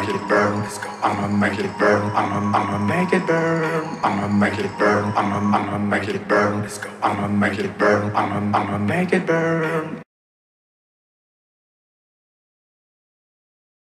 make it burn. I'ma make it burn. I'ma I'ma make it burn. I'ma make it burn. I'ma I'ma make it burn. I'ma make it burn. I'ma I'ma make it burn.